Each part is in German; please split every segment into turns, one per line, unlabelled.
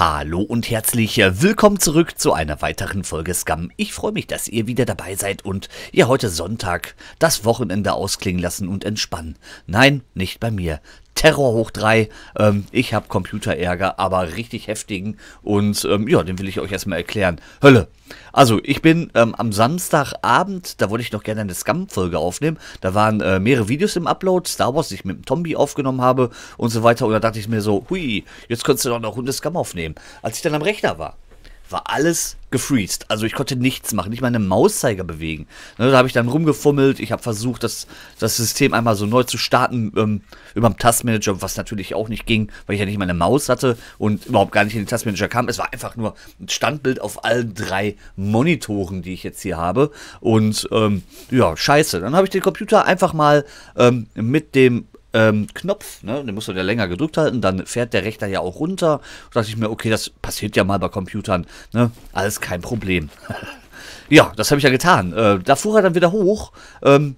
Hallo und herzlich willkommen zurück zu einer weiteren Folge Scam. Ich freue mich, dass ihr wieder dabei seid und ihr heute Sonntag das Wochenende ausklingen lassen und entspannen. Nein, nicht bei mir. Terror hoch 3. Ähm, ich habe Computerärger, aber richtig heftigen. Und ähm, ja, den will ich euch erstmal erklären. Hölle. Also, ich bin ähm, am Samstagabend, da wollte ich noch gerne eine Scam-Folge aufnehmen. Da waren äh, mehrere Videos im Upload, Star Wars, die ich mit dem Tombi aufgenommen habe und so weiter. Und da dachte ich mir so, hui, jetzt könntest du doch noch eine Scam aufnehmen. Als ich dann am Rechner war, war alles gefreezed. Also ich konnte nichts machen, nicht mal einen Mauszeiger bewegen. Ne, da habe ich dann rumgefummelt, ich habe versucht, das, das System einmal so neu zu starten ähm, über den Taskmanager, was natürlich auch nicht ging, weil ich ja nicht mal eine Maus hatte und überhaupt gar nicht in den Taskmanager kam. Es war einfach nur ein Standbild auf allen drei Monitoren, die ich jetzt hier habe. Und ähm, ja, scheiße. Dann habe ich den Computer einfach mal ähm, mit dem ähm, Knopf, ne, den musst du ja länger gedrückt halten, dann fährt der Rechner ja auch runter. Da dachte ich mir, okay, das passiert ja mal bei Computern, ne, alles kein Problem. ja, das habe ich ja getan. Äh, da fuhr er dann wieder hoch, ähm,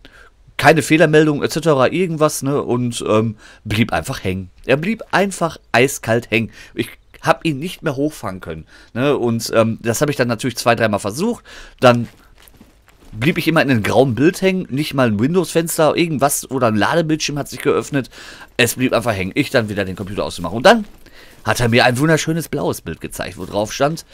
keine Fehlermeldung etc., irgendwas, ne, und ähm, blieb einfach hängen. Er blieb einfach eiskalt hängen. Ich habe ihn nicht mehr hochfahren können. Ne? Und ähm, das habe ich dann natürlich zwei, dreimal versucht. Dann blieb ich immer in einem grauen Bild hängen, nicht mal ein Windows-Fenster, irgendwas oder ein Ladebildschirm hat sich geöffnet. Es blieb einfach hängen. Ich dann wieder den Computer auszumachen. Und dann hat er mir ein wunderschönes blaues Bild gezeigt, wo drauf stand,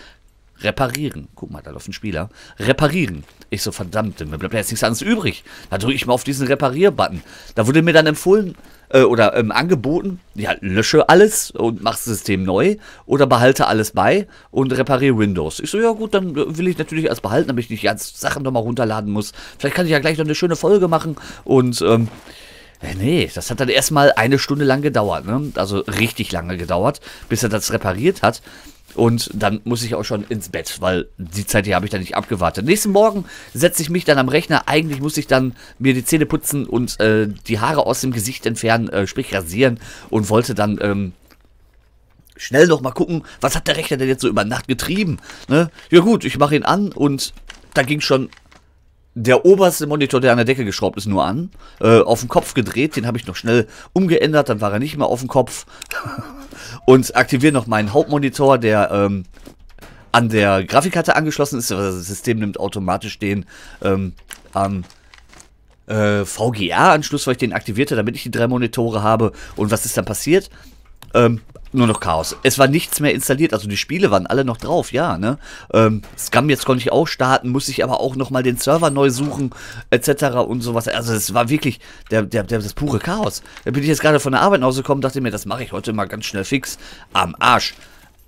reparieren. Guck mal, da läuft ein Spieler. Reparieren. Ich so, verdammt, mir bleibt ja jetzt nichts anderes übrig. Da drücke ich mal auf diesen Reparier-Button. Da wurde mir dann empfohlen äh, oder ähm, angeboten, ja, lösche alles und mach das System neu oder behalte alles bei und repariere Windows. Ich so, ja gut, dann will ich natürlich alles behalten, damit ich nicht ganz Sachen nochmal runterladen muss. Vielleicht kann ich ja gleich noch eine schöne Folge machen und, ähm, äh, Nee, das hat dann erstmal eine Stunde lang gedauert, ne? Also richtig lange gedauert, bis er das repariert hat. Und dann muss ich auch schon ins Bett, weil die Zeit hier habe ich dann nicht abgewartet. Nächsten Morgen setze ich mich dann am Rechner. Eigentlich muss ich dann mir die Zähne putzen und äh, die Haare aus dem Gesicht entfernen, äh, sprich rasieren. Und wollte dann ähm, schnell noch mal gucken, was hat der Rechner denn jetzt so über Nacht getrieben. Ne? Ja gut, ich mache ihn an und da ging schon der oberste Monitor, der an der Decke geschraubt ist, nur an. Äh, auf den Kopf gedreht, den habe ich noch schnell umgeändert, dann war er nicht mehr auf dem Kopf. Und aktiviere noch meinen Hauptmonitor, der ähm, an der Grafikkarte angeschlossen ist. Das System nimmt automatisch den ähm, am äh, VGA-Anschluss, weil ich den aktivierte, damit ich die drei Monitore habe. Und was ist dann passiert? Ähm, nur noch Chaos. Es war nichts mehr installiert, also die Spiele waren alle noch drauf, ja, ne? Ähm, Scum jetzt konnte ich auch starten, musste ich aber auch nochmal den Server neu suchen, etc. und sowas. Also es war wirklich der, der, der, das pure Chaos. Da bin ich jetzt gerade von der Arbeit nach Hause gekommen, dachte mir, das mache ich heute mal ganz schnell fix. Am Arsch.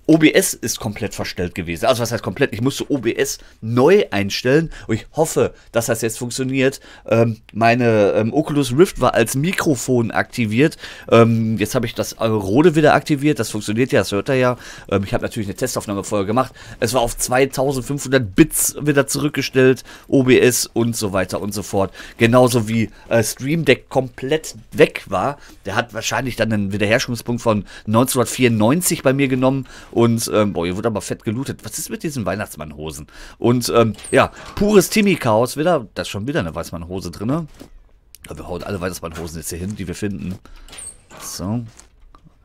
OBS ist komplett verstellt gewesen. Also was heißt komplett? Ich musste OBS neu einstellen und ich hoffe, dass das jetzt funktioniert. Ähm, meine ähm, Oculus Rift war als Mikrofon aktiviert. Ähm, jetzt habe ich das Rode wieder aktiviert. Das funktioniert ja, das hört er ja. Ähm, ich habe natürlich eine Testaufnahme vorher gemacht. Es war auf 2500 Bits wieder zurückgestellt. OBS und so weiter und so fort. Genauso wie äh, Stream Deck komplett weg war. Der hat wahrscheinlich dann einen Wiederherstellungspunkt von 1994 bei mir genommen und, ähm, boah, hier wird aber fett gelootet. Was ist mit diesen Weihnachtsmannhosen? Und, ähm, ja, pures Timmy-Chaos wieder. Da ist schon wieder eine Weihnachtsmannhose drin. wir hauen alle Weihnachtsmannhosen jetzt hier hin, die wir finden. So.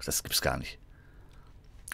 Das gibt's gar nicht.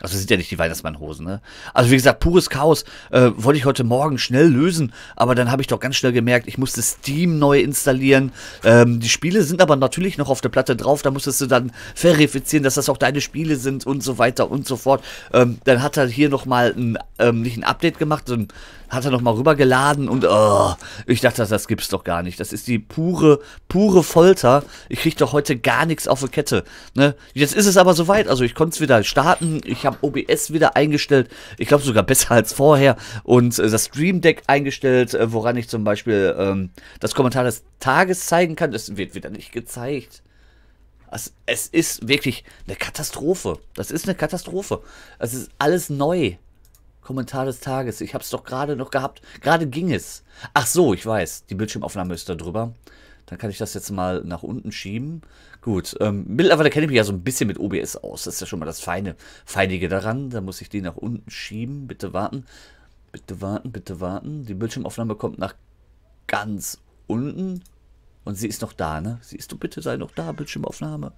Also sind ja nicht die Weihnachtsmannhosen, ne? Also wie gesagt, pures Chaos. Äh, wollte ich heute Morgen schnell lösen, aber dann habe ich doch ganz schnell gemerkt, ich musste Steam neu installieren. Ähm, die Spiele sind aber natürlich noch auf der Platte drauf. Da musstest du dann verifizieren, dass das auch deine Spiele sind und so weiter und so fort. Ähm, dann hat er hier nochmal ein, ähm, nicht ein Update gemacht, sondern hat er nochmal rübergeladen und oh, ich dachte, das gibt's doch gar nicht. Das ist die pure, pure Folter. Ich krieg doch heute gar nichts auf die Kette. Ne? Jetzt ist es aber soweit. Also ich konnte es wieder starten. Ich habe OBS wieder eingestellt. Ich glaube sogar besser als vorher. Und äh, das Stream Deck eingestellt, äh, woran ich zum Beispiel ähm, das Kommentar des Tages zeigen kann. Das wird wieder nicht gezeigt. Es, es ist wirklich eine Katastrophe. Das ist eine Katastrophe. Es ist alles neu. Kommentar des Tages. Ich habe es doch gerade noch gehabt. Gerade ging es. Ach so, ich weiß. Die Bildschirmaufnahme ist da drüber. Dann kann ich das jetzt mal nach unten schieben. Gut, ähm, mittlerweile kenne ich mich ja so ein bisschen mit OBS aus. Das ist ja schon mal das Feine, Feinige daran. Da muss ich die nach unten schieben. Bitte warten. Bitte warten, bitte warten. Die Bildschirmaufnahme kommt nach ganz unten. Und sie ist noch da, ne? Siehst du bitte, sei noch da, Bildschirmaufnahme.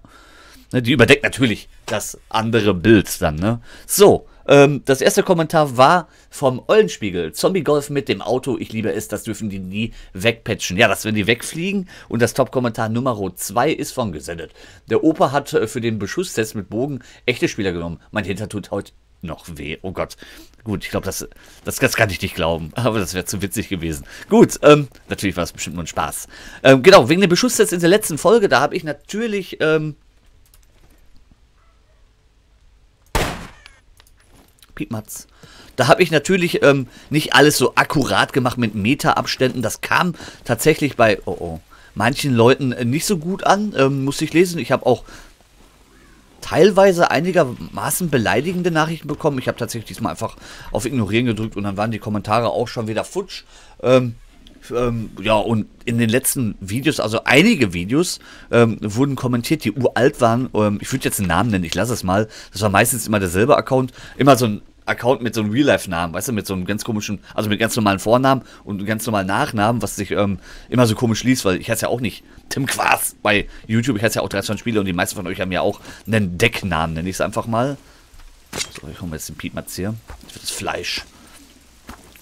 Ne, die überdeckt natürlich das andere Bild dann, ne? So, Ähm, das erste Kommentar war vom Eulenspiegel. Zombie Golf mit dem Auto. Ich liebe es, das dürfen die nie wegpatchen. Ja, das werden die wegfliegen. Und das Top-Kommentar Nummer 2 ist von gesendet. Der Opa hat äh, für den Beschusstest mit Bogen echte Spieler genommen. Mein Hinter tut heute noch weh. Oh Gott. Gut, ich glaube, das, das, das kann ich nicht glauben. Aber das wäre zu witzig gewesen. Gut, ähm, natürlich war es bestimmt nur ein Spaß. Ähm, genau, wegen dem Beschusstest in der letzten Folge, da habe ich natürlich, ähm, Piepmatz. Da habe ich natürlich ähm, nicht alles so akkurat gemacht mit Meterabständen. Das kam tatsächlich bei oh oh, manchen Leuten äh, nicht so gut an, ähm, muss ich lesen. Ich habe auch teilweise einigermaßen beleidigende Nachrichten bekommen. Ich habe tatsächlich diesmal einfach auf Ignorieren gedrückt und dann waren die Kommentare auch schon wieder futsch. Ähm, ähm, ja, und in den letzten Videos, also einige Videos, ähm, wurden kommentiert, die uralt waren. Ähm, ich würde jetzt einen Namen nennen, ich lasse es mal. Das war meistens immer derselbe Account. Immer so ein Account mit so einem Real-Life-Namen, weißt du, mit so einem ganz komischen, also mit ganz normalen Vornamen und ganz normalen Nachnamen, was sich ähm, immer so komisch liest, weil ich heiße ja auch nicht Tim Quas bei YouTube, ich heiße ja auch 23 Spiele und die meisten von euch haben ja auch einen Decknamen, nenne ich es einfach mal. So, ich hole mir jetzt den Piepmatz hier. Das wird das Fleisch.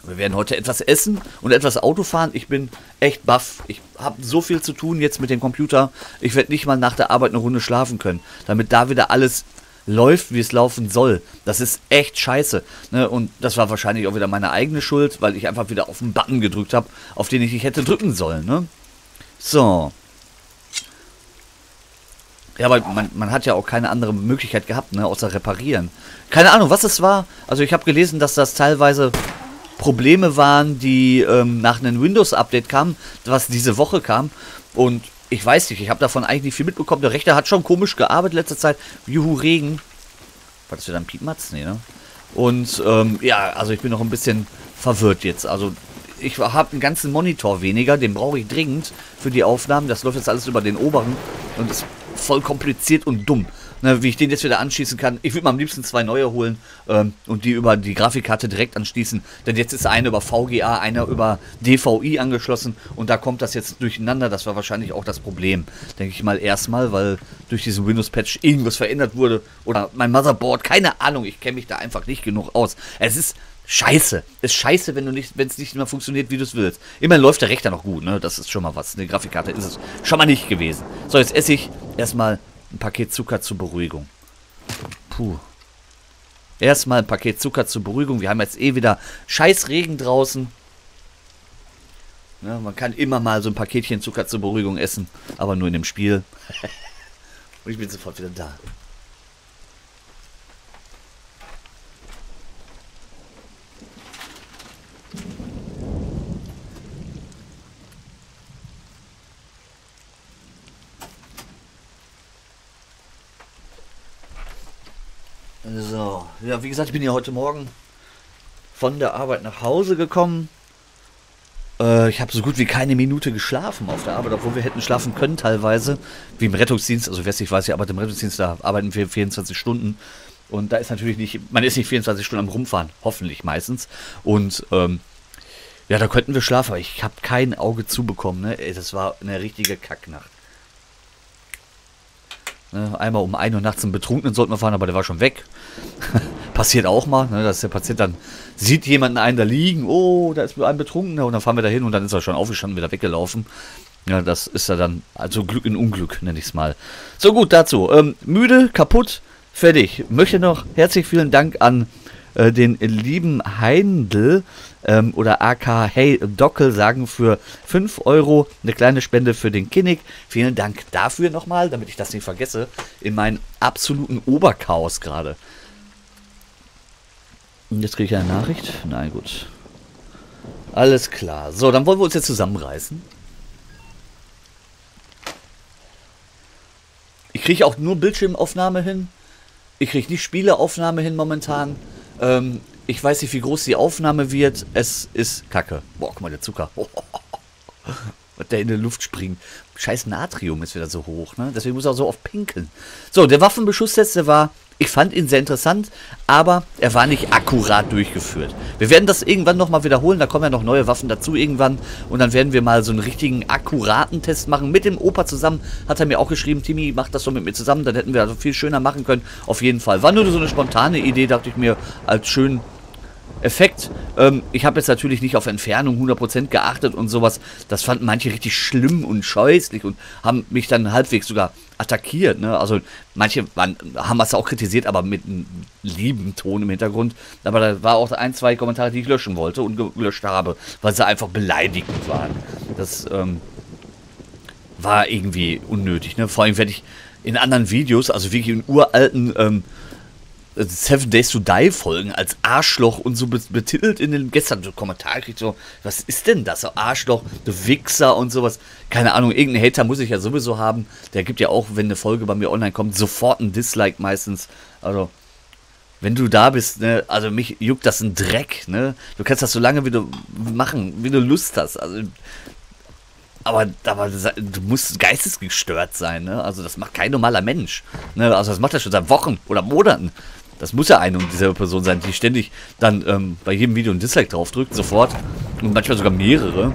Wir werden heute etwas essen und etwas Auto fahren. Ich bin echt baff. Ich habe so viel zu tun jetzt mit dem Computer. Ich werde nicht mal nach der Arbeit eine Runde schlafen können, damit da wieder alles läuft, wie es laufen soll. Das ist echt scheiße. Ne? Und das war wahrscheinlich auch wieder meine eigene Schuld, weil ich einfach wieder auf einen Button gedrückt habe, auf den ich nicht hätte drücken sollen. Ne? So. Ja, weil man, man hat ja auch keine andere Möglichkeit gehabt, ne, außer reparieren. Keine Ahnung, was es war. Also ich habe gelesen, dass das teilweise Probleme waren, die ähm, nach einem Windows-Update kamen, was diese Woche kam. Und ich weiß nicht, ich habe davon eigentlich nicht viel mitbekommen. Der Rechter hat schon komisch gearbeitet letzte Zeit. Juhu, Regen. War das wieder ein Piepmatz? Nee, ne? Und ähm, ja, also ich bin noch ein bisschen verwirrt jetzt. Also ich habe einen ganzen Monitor weniger, den brauche ich dringend für die Aufnahmen. Das läuft jetzt alles über den oberen und ist voll kompliziert und dumm ne, wie ich den jetzt wieder anschließen kann. Ich würde mal am liebsten zwei neue holen ähm, und die über die Grafikkarte direkt anschließen. Denn jetzt ist einer über VGA, einer über DVI angeschlossen und da kommt das jetzt durcheinander. Das war wahrscheinlich auch das Problem, denke ich mal erstmal, weil durch diesen Windows-Patch irgendwas verändert wurde oder mein Motherboard, keine Ahnung, ich kenne mich da einfach nicht genug aus. Es ist Scheiße. Ist scheiße, wenn du nicht, wenn es nicht mehr funktioniert, wie du es willst. Immerhin läuft der Rechner noch gut, ne? Das ist schon mal was. Eine Grafikkarte ist es schon mal nicht gewesen. So, jetzt esse ich erstmal ein Paket Zucker zur Beruhigung. Puh. Erstmal ein Paket Zucker zur Beruhigung. Wir haben jetzt eh wieder scheiß Regen draußen. Ja, man kann immer mal so ein Paketchen Zucker zur Beruhigung essen, aber nur in dem Spiel. Und ich bin sofort wieder da. So, ja, wie gesagt, ich bin ja heute Morgen von der Arbeit nach Hause gekommen. Äh, ich habe so gut wie keine Minute geschlafen auf der Arbeit, obwohl wir hätten schlafen können teilweise. Wie im Rettungsdienst, also wer es nicht weiß, ich arbeite im Rettungsdienst, da arbeiten wir 24 Stunden. Und da ist natürlich nicht, man ist nicht 24 Stunden am Rumfahren, hoffentlich meistens. Und ähm, ja, da könnten wir schlafen, aber ich habe kein Auge zubekommen. Ne? Ey, das war eine richtige Kacknacht. Ne, einmal um 1 Uhr nachts zum Betrunkenen sollten wir fahren, aber der war schon weg. Passiert auch mal, ne, dass der Patient dann sieht jemanden einen da liegen, oh, da ist ein Betrunkener und dann fahren wir da hin und dann ist er schon aufgestanden, wieder weggelaufen. Ja, das ist ja dann, also Glück in Unglück, nenne ich es mal. So gut, dazu. Ähm, müde, kaputt, fertig. Möchte noch herzlich vielen Dank an äh, den lieben Heindl ähm, oder AK Hey Dockel sagen für 5 Euro eine kleine Spende für den Kinnig. Vielen Dank dafür nochmal, damit ich das nicht vergesse, in meinem absoluten Oberchaos gerade. Jetzt kriege ich eine Nachricht. Nein, gut. Alles klar. So, dann wollen wir uns jetzt zusammenreißen. Ich kriege auch nur Bildschirmaufnahme hin. Ich kriege nicht Spieleaufnahme hin momentan. Ähm, ich weiß nicht, wie groß die Aufnahme wird. Es ist kacke. Boah, guck mal, der Zucker. was der in der Luft springt. Scheiß Natrium ist wieder so hoch, ne? Deswegen muss er auch so oft pinkeln. So, der Waffenbeschusstest, der war ich fand ihn sehr interessant, aber er war nicht akkurat durchgeführt. Wir werden das irgendwann nochmal wiederholen, da kommen ja noch neue Waffen dazu irgendwann und dann werden wir mal so einen richtigen akkuraten Test machen. Mit dem Opa zusammen hat er mir auch geschrieben, Timmy, mach das so mit mir zusammen, dann hätten wir also viel schöner machen können. Auf jeden Fall. War nur so eine spontane Idee, dachte ich mir, als schön Effekt. Ähm, ich habe jetzt natürlich nicht auf Entfernung 100% geachtet und sowas. Das fanden manche richtig schlimm und scheußlich und haben mich dann halbwegs sogar attackiert. Ne? Also manche waren, haben es auch kritisiert, aber mit einem lieben Ton im Hintergrund. Aber da war auch ein, zwei Kommentare, die ich löschen wollte und gelöscht habe, weil sie einfach beleidigend waren. Das ähm, war irgendwie unnötig. Ne? Vor allem werde ich in anderen Videos, also wirklich in uralten ähm, Seven Days to Die Folgen als Arschloch und so betitelt in den gestern so Kommentar kriegt so, was ist denn das? Arschloch, du Wichser und sowas. Keine Ahnung, irgendeinen Hater muss ich ja sowieso haben. Der gibt ja auch, wenn eine Folge bei mir online kommt, sofort ein Dislike meistens. Also, wenn du da bist, ne, also mich juckt das ein Dreck, ne? Du kannst das so lange wie du machen, wie du Lust hast. Also, aber, aber du musst geistesgestört sein, ne? Also das macht kein normaler Mensch. Ne? Also das macht er schon seit Wochen oder Monaten. Das muss ja eine und dieselbe Person sein, die ständig dann ähm, bei jedem Video ein Dislike draufdrückt, sofort. Und manchmal sogar mehrere.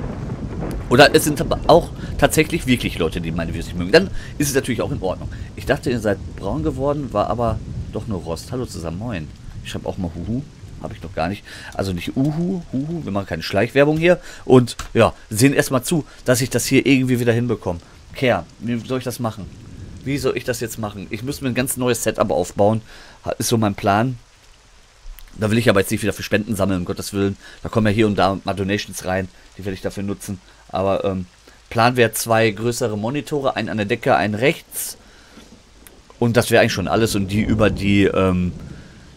Oder es sind aber auch tatsächlich wirklich Leute, die meine Videos nicht mögen. Dann ist es natürlich auch in Ordnung. Ich dachte, ihr seid braun geworden, war aber doch nur Rost. Hallo zusammen, moin. Ich schreibe auch mal Huhu. Habe ich noch gar nicht. Also nicht Uhu, Huhu, wir machen keine Schleichwerbung hier. Und ja, sehen erstmal zu, dass ich das hier irgendwie wieder hinbekomme. Care, wie soll ich das machen? Wie soll ich das jetzt machen? Ich muss mir ein ganz neues Setup aufbauen. Ist so mein Plan. Da will ich aber jetzt nicht wieder für Spenden sammeln, um Gottes Willen. Da kommen ja hier und da mal Donations rein. Die werde ich dafür nutzen. Aber ähm, Plan wäre zwei größere Monitore, einen an der Decke, einen rechts. Und das wäre eigentlich schon alles. Und die über die ähm,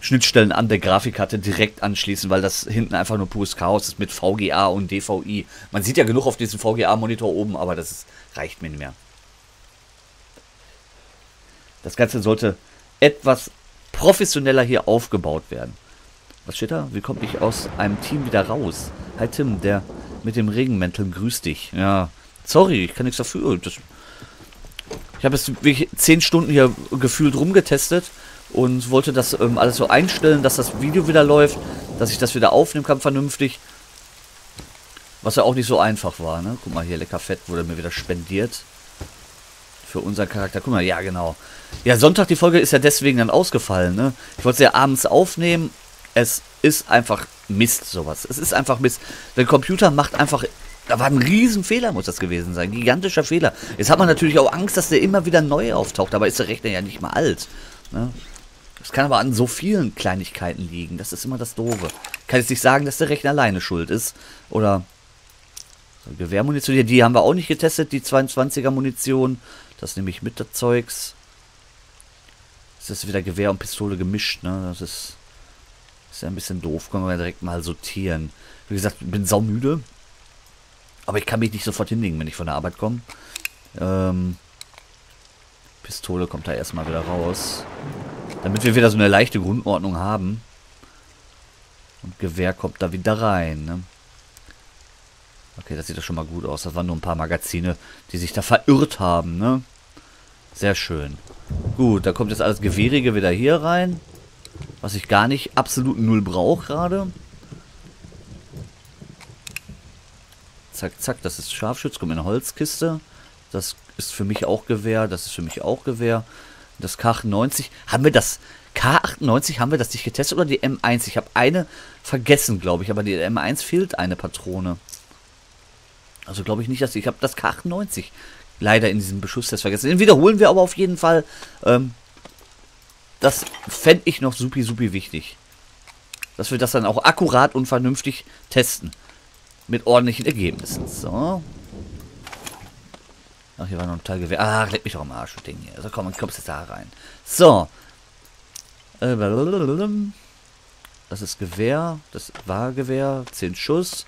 Schnittstellen an der Grafikkarte direkt anschließen, weil das hinten einfach nur pures Chaos ist mit VGA und DVI. Man sieht ja genug auf diesem VGA-Monitor oben, aber das ist, reicht mir nicht mehr. Das Ganze sollte etwas professioneller hier aufgebaut werden. Was steht da? Wie komme ich aus einem Team wieder raus? Hi Tim, der mit dem Regenmäntel grüßt dich. Ja, sorry, ich kann nichts dafür. Das ich habe jetzt wirklich 10 Stunden hier gefühlt rumgetestet und wollte das ähm, alles so einstellen, dass das Video wieder läuft, dass ich das wieder aufnehmen kann vernünftig. Was ja auch nicht so einfach war, ne? Guck mal hier, lecker Fett wurde mir wieder spendiert. Für unseren Charakter. Guck mal, ja genau. Ja, Sonntag die Folge ist ja deswegen dann ausgefallen, ne? Ich wollte sie ja abends aufnehmen. Es ist einfach Mist, sowas. Es ist einfach Mist. Der Computer macht einfach da war ein Riesenfehler, muss das gewesen sein. Gigantischer Fehler. Jetzt hat man natürlich auch Angst, dass der immer wieder neu auftaucht. Aber ist der Rechner ja nicht mal alt. Ne? Das kann aber an so vielen Kleinigkeiten liegen. Das ist immer das Doofe. Kann jetzt nicht sagen, dass der Rechner alleine schuld ist. Oder Gewehrmunition. Die haben wir auch nicht getestet, die 22er Munition. Das nehme ich mit, das Zeugs. Das ist wieder Gewehr und Pistole gemischt, ne? Das ist, ist ja ein bisschen doof. Können wir direkt mal sortieren. Wie gesagt, ich bin saumüde. Aber ich kann mich nicht sofort hinlegen, wenn ich von der Arbeit komme. Ähm, Pistole kommt da erstmal wieder raus. Damit wir wieder so eine leichte Grundordnung haben. Und Gewehr kommt da wieder rein, ne? Okay, das sieht doch schon mal gut aus. Das waren nur ein paar Magazine, die sich da verirrt haben, ne? Sehr schön. Gut, da kommt jetzt alles Gewehrige wieder hier rein. Was ich gar nicht absolut null brauche gerade. Zack, zack, das ist Scharfschütz. Kommt in eine Holzkiste. Das ist für mich auch Gewehr. Das ist für mich auch Gewehr. Das K98. Haben wir das K98, haben wir das nicht getestet oder die M1? Ich habe eine vergessen, glaube ich. Aber die M1 fehlt eine Patrone. Also glaube ich nicht, dass ich, ich habe das K98 leider in diesem Beschusstest vergessen. Den wiederholen wir aber auf jeden Fall. Ähm, das fände ich noch supi, supi wichtig. Dass wir das dann auch akkurat und vernünftig testen. Mit ordentlichen Ergebnissen. So. Ach, hier war noch ein Teilgewehr. Ach, leck mich doch am Arsch, Ding hier. Also komm, kommst jetzt da rein. So. Äh, das ist Gewehr. Das war Gewehr. 10 Schuss.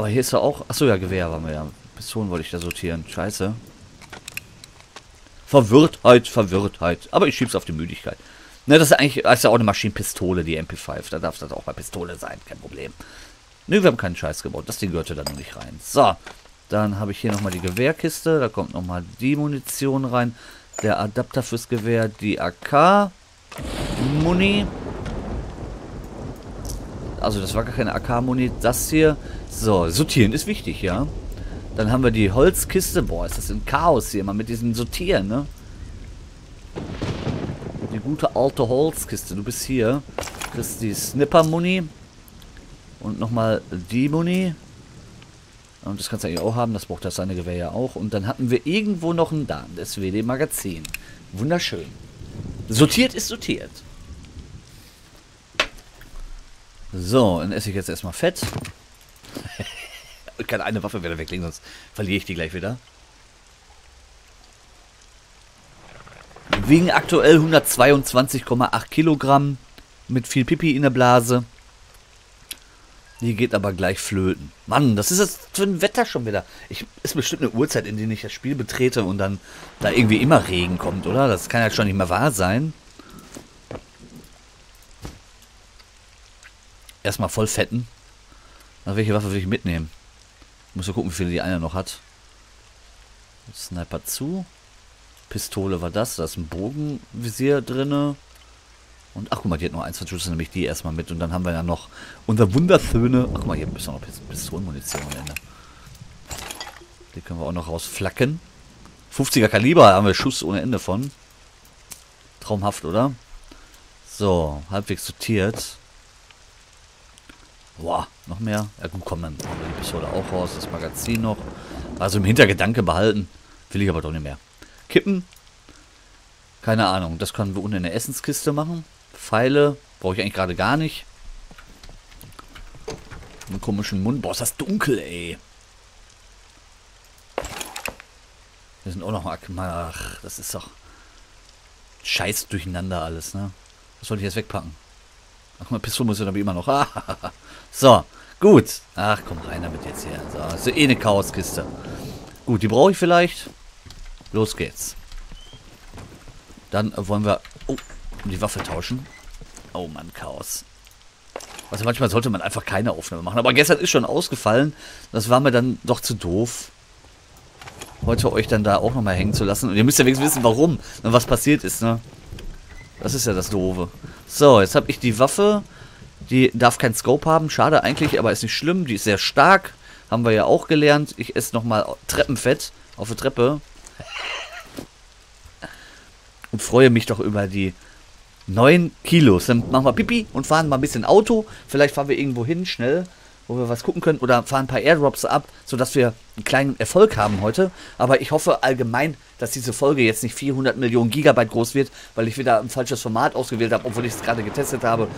Aber hier ist ja auch... Achso, ja, Gewehr waren wir ja. Pistolen wollte ich da sortieren. Scheiße. Verwirrtheit, Verwirrtheit. Aber ich schieb's auf die Müdigkeit. Ne, das ist eigentlich das ist ja auch eine Maschinenpistole, die MP5. Da darf das auch bei Pistole sein, kein Problem. Ne, wir haben keinen Scheiß gebaut. Das Ding gehörte da noch nicht rein. So, dann habe ich hier nochmal die Gewehrkiste. Da kommt nochmal die Munition rein. Der Adapter fürs Gewehr, die AK. Muni. Also das war gar keine AK-Muni. Das hier. So, sortieren ist wichtig, ja. Dann haben wir die Holzkiste. Boah, ist das ein Chaos hier mal mit diesem Sortieren, ne? Die gute alte Holzkiste. Du bist hier. Kriegst die Snipper-Muni. Und nochmal die Muni. Und das kannst du eigentlich auch haben. Das braucht das seine Gewehr ja auch. Und dann hatten wir irgendwo noch ein da. Das WD-Magazin. Wunderschön. Sortiert ist sortiert. So, dann esse ich jetzt erstmal Fett. Kann eine Waffe wieder weglegen, sonst verliere ich die gleich wieder. Wiegen aktuell 122,8 Kilogramm mit viel Pipi in der Blase. Die geht aber gleich flöten. Mann, das ist jetzt für ein Wetter schon wieder. Ich, ist bestimmt eine Uhrzeit, in der ich das Spiel betrete und dann da irgendwie immer Regen kommt, oder? Das kann ja schon nicht mehr wahr sein. Erstmal voll fetten. Na, welche Waffe will ich mitnehmen? Muss ja gucken, wie viele die eine noch hat. Sniper zu. Pistole war das. Da ist ein Bogenvisier drinne. Und ach guck mal, die hat noch ein, zwei Schuss, nämlich die erstmal mit. Und dann haben wir ja noch unser Wundersöhne. Ach guck mal, hier ist noch Pistolenmunition am Ende. Die können wir auch noch rausflacken. 50er Kaliber haben wir Schuss ohne Ende von. Traumhaft, oder? So, halbwegs sortiert. Boah, noch mehr. Ja gut, komm, dann haben wir die Pistole auch raus. Das Magazin noch. Also im Hintergedanke behalten. Will ich aber doch nicht mehr. Kippen. Keine Ahnung. Das können wir unten in der Essenskiste machen. Pfeile brauche ich eigentlich gerade gar nicht. Einen komischen Mund. Boah, ist das dunkel, ey. Wir sind auch noch... Ach, das ist doch... Scheiß durcheinander alles, ne? Was soll ich jetzt wegpacken? Ach, meine Pistole muss ich aber immer noch. so, gut. Ach, komm rein damit jetzt hier. So, ist eh eine Chaoskiste. Gut, die brauche ich vielleicht. Los geht's. Dann wollen wir... Oh, die Waffe tauschen. Oh Mann, Chaos. Also manchmal sollte man einfach keine Aufnahme machen. Aber gestern ist schon ausgefallen. Das war mir dann doch zu doof. Heute euch dann da auch nochmal hängen zu lassen. Und ihr müsst ja wenigstens wissen, warum und was passiert ist, ne? Das ist ja das Doofe. So, jetzt habe ich die Waffe. Die darf kein Scope haben. Schade eigentlich, aber ist nicht schlimm. Die ist sehr stark. Haben wir ja auch gelernt. Ich esse nochmal Treppenfett auf der Treppe. Und freue mich doch über die 9 Kilos. Dann machen wir Pipi und fahren mal ein bisschen Auto. Vielleicht fahren wir irgendwo hin, schnell, wo wir was gucken können. Oder fahren ein paar Airdrops ab, sodass wir einen kleinen Erfolg haben heute. Aber ich hoffe allgemein, dass diese Folge jetzt nicht 400 Millionen Gigabyte groß wird, weil ich wieder ein falsches Format ausgewählt habe, obwohl ich es gerade getestet habe.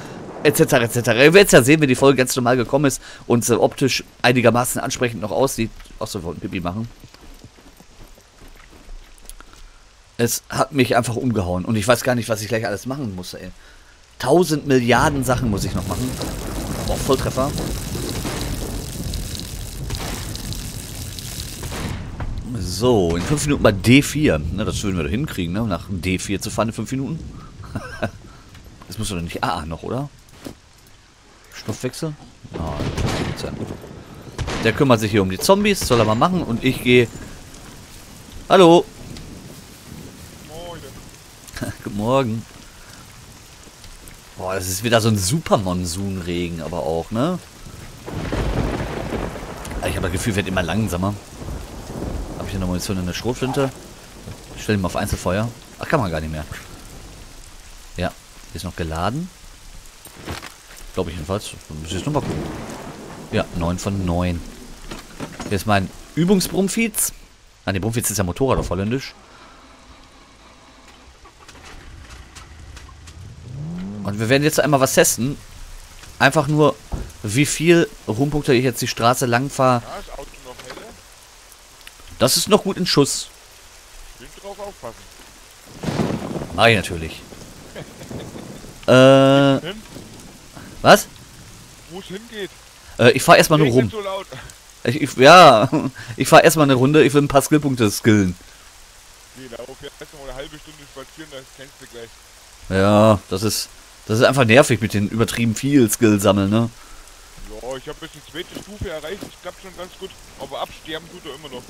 Etc. etc. Ihr werdet ja sehen, wie die Folge ganz normal gekommen ist und äh, optisch einigermaßen ansprechend noch aussieht. Achso, wir wollten Pipi machen. Es hat mich einfach umgehauen. Und ich weiß gar nicht, was ich gleich alles machen muss, ey. Tausend Milliarden Sachen muss ich noch machen. Boah, Volltreffer. So, in fünf Minuten bei D4. Na, das würden wir doch hinkriegen, ne? Nach D4 zu fahren in fünf Minuten. das muss doch nicht AA noch, oder? Stoffwechsel? Nein, Der kümmert sich hier um die Zombies, soll er mal machen. Und ich gehe... Hallo. Guten Morgen. Boah, das ist wieder so ein super Monsunregen, aber auch, ne? Ich habe das Gefühl, wird immer langsamer. Habe ich eine Munition in der Schrotflinte? Ich stelle ihn mal auf Einzelfeuer. Ach, kann man gar nicht mehr. Ja, hier ist noch geladen. Glaube ich jedenfalls. Muss ich nochmal gucken. Ja, 9 von 9. Hier ist mein Übungsbrummfiez. Ah, ne, Brummfiez ist ja Motorrad auf Holländisch. Und wir werden jetzt einmal was testen. Einfach nur, wie viel Rumpunkte ich jetzt die Straße lang fahre. Das ist noch gut in Schuss. Ich will drauf aufpassen. Mach ich natürlich. äh. Was? Wo es hingeht. Äh, ich fahr erstmal nur rum. So ich, ich, ja, ich fahr erstmal eine Runde. Ich will ein paar Skillpunkte skillen. Nee, da auch erstmal eine halbe Stunde spazieren, das kennst du gleich. Ja, das ist. Das ist einfach nervig mit den übertrieben viel Skill sammeln, ne? Ja,
ich habe jetzt die zweite Stufe erreicht, das klappt schon ganz gut. Aber absterben tut er immer noch.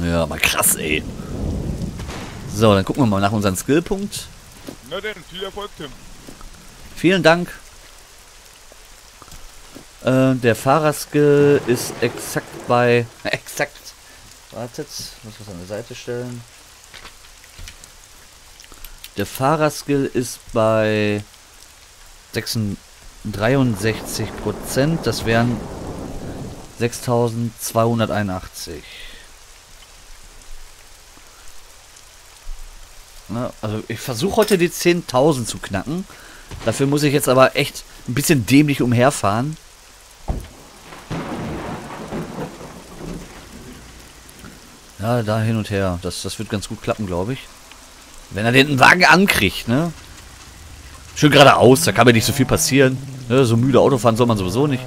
Ja, mal krass, ey. So, dann gucken wir mal nach unserem Skillpunkt.
Na denn, viel Erfolg, Tim.
Vielen Dank. Äh, der Fahrerskill ist exakt bei... Exakt. Wartet, muss was an der Seite stellen. Der Fahrerskill ist bei 63 Prozent. Das wären 6281. Ne, also ich versuche heute die 10.000 zu knacken. Dafür muss ich jetzt aber echt ein bisschen dämlich umherfahren. Ja, da hin und her. Das, das wird ganz gut klappen, glaube ich. Wenn er den Wagen ankriegt, ne? Schön geradeaus, da kann mir nicht so viel passieren. Ne? So müde Autofahren soll man sowieso nicht.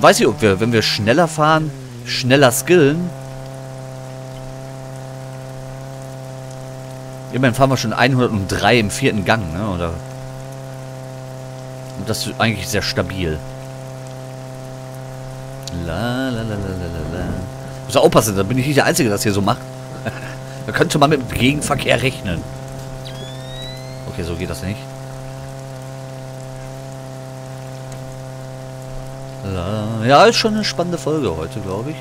Weiß ich, ob wir, wenn wir schneller fahren, schneller skillen. Immerhin fahren wir schon 103 im vierten Gang, ne? Oder Und das ist eigentlich sehr stabil. La la la la la la. Muss aufpassen, da bin ich nicht der Einzige, der das hier so macht. da könnte man mit dem Gegenverkehr rechnen. Okay, so geht das nicht. La. Ja, ist schon eine spannende Folge heute, glaube ich.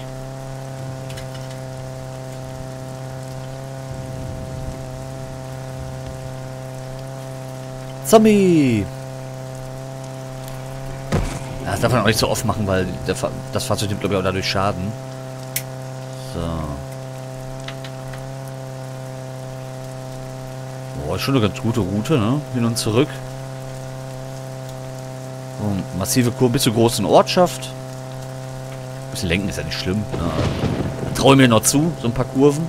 Zombie! Ja, das darf man auch nicht so oft machen, weil der, das Fahrzeug nimmt, glaube ich, auch dadurch Schaden. So. Boah, ist schon eine ganz gute Route, ne? Hin und zurück. Und massive Kurve bis zur großen Ortschaft. Bisschen lenken ist ja nicht schlimm. Ne? Traue mir noch zu, so ein paar Kurven.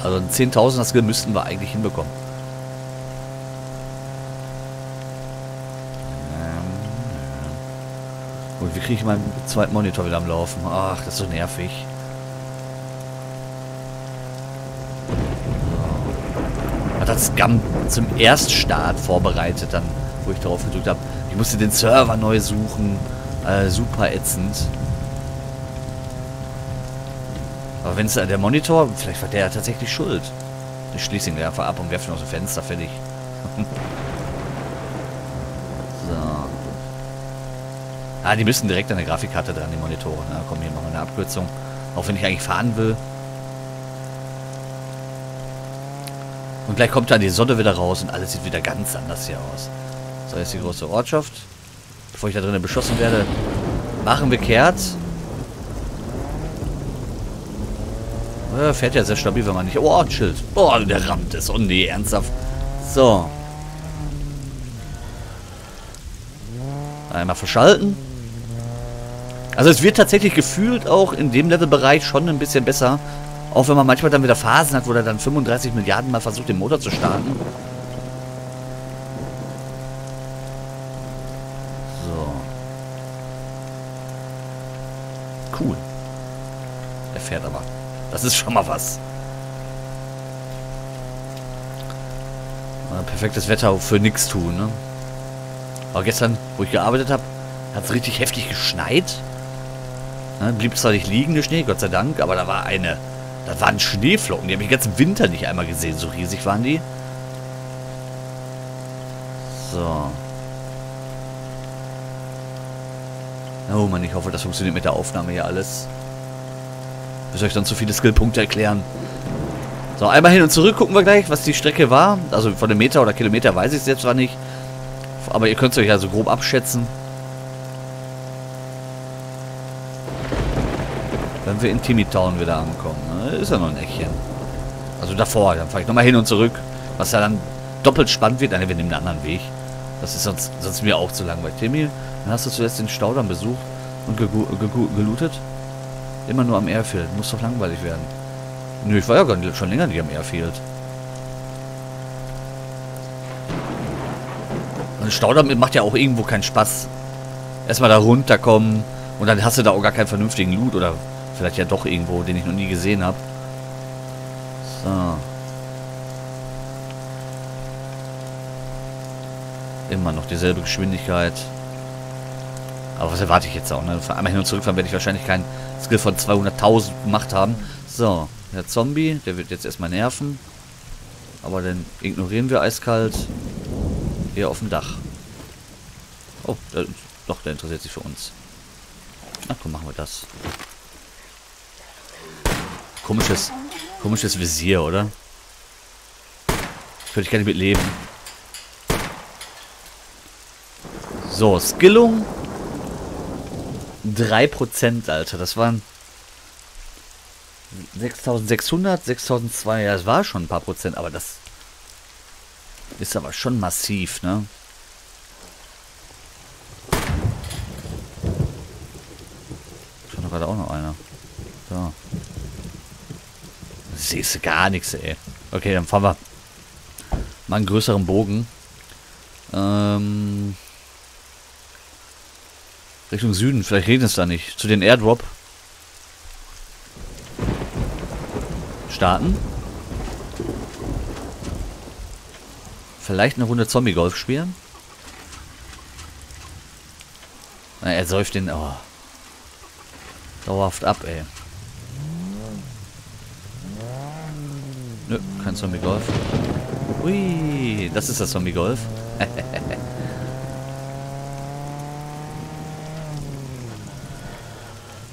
Also ein 10.000er Skill müssten wir eigentlich hinbekommen. Und wie kriege ich meinen zweiten Monitor wieder am Laufen? Ach, das ist so nervig. Hat das Scam zum Erststart vorbereitet, dann, wo ich darauf gedrückt habe. Ich musste den Server neu suchen. Äh, super ätzend. Aber wenn es der Monitor, vielleicht war der tatsächlich schuld. Ich schließe ihn einfach ab und werfe ihn aus dem Fenster, fertig. Ah, die müssen direkt an der Grafikkarte dran, die Monitore. Na komm, hier machen wir eine Abkürzung. Auch wenn ich eigentlich fahren will. Und gleich kommt dann die Sonne wieder raus und alles sieht wieder ganz anders hier aus. So, jetzt die große Ortschaft. Bevor ich da drinnen beschossen werde, machen wir kehrt. Ja, fährt ja sehr stabil, wenn man nicht... Oh, ein Schild. Oh, der rammt es. Oh nee, ernsthaft. So. Einmal verschalten. Also es wird tatsächlich gefühlt auch in dem Levelbereich schon ein bisschen besser. Auch wenn man manchmal dann wieder Phasen hat, wo er dann 35 Milliarden mal versucht, den Motor zu starten. So. Cool. Er fährt aber. Das ist schon mal was. Perfektes Wetter für nichts tun, ne? Aber gestern, wo ich gearbeitet habe, hat es richtig heftig geschneit. Ne, blieb zwar nicht liegen, der Schnee, Gott sei Dank, aber da war eine. Da waren Schneeflocken. Die habe ich den ganzen Winter nicht einmal gesehen. So riesig waren die. So. Oh Mann, ich hoffe, das funktioniert mit der Aufnahme hier alles. Muss euch dann zu viele Skillpunkte erklären. So, einmal hin und zurück gucken wir gleich, was die Strecke war. Also von dem Meter oder Kilometer weiß ich es jetzt zwar nicht. Aber ihr könnt es euch ja so grob abschätzen. Wenn wir in Timmy Town wieder ankommen. Ne? Ist ja noch ein Eckchen. Also davor, dann fahre ich nochmal hin und zurück. Was ja dann doppelt spannend wird. Nein, wir nehmen einen anderen Weg. Das ist sonst, sonst mir auch zu langweilig. Timmy, dann hast du zuerst den Staudamm besucht und gelootet? Immer nur am Airfield. Muss doch langweilig werden. Nö, ich war ja gar nicht, schon länger nicht am Airfield. Ein Staudamm macht ja auch irgendwo keinen Spaß. Erstmal da runterkommen und dann hast du da auch gar keinen vernünftigen Loot oder vielleicht ja doch irgendwo, den ich noch nie gesehen habe. So. Immer noch dieselbe Geschwindigkeit. Aber was erwarte ich jetzt auch? Ne? Einmal hin und zurückfahren werde ich wahrscheinlich keinen Skill von 200.000 gemacht haben. So, der Zombie, der wird jetzt erstmal nerven. Aber dann ignorieren wir eiskalt. Hier auf dem Dach. Oh, der, doch, der interessiert sich für uns. Na komm, machen wir das. Komisches, komisches Visier, oder? Könnte ich gar nicht mit leben. So, Skillung. 3%, Alter. Das waren 6600, 6002. Ja, das war schon ein paar Prozent, aber das ist aber schon massiv, ne? Schon gerade auch noch einer. So. Siehst du gar nichts, ey. Okay, dann fahren wir mal einen größeren Bogen. Ähm, Richtung Süden. Vielleicht regnet es da nicht. Zu den Airdrop. Starten. Vielleicht eine Runde Zombie-Golf spielen. Na, er säuft den... Oh. Dauerhaft ab, ey. Nö, kein Zombie-Golf. Ui, das ist das Zombie-Golf.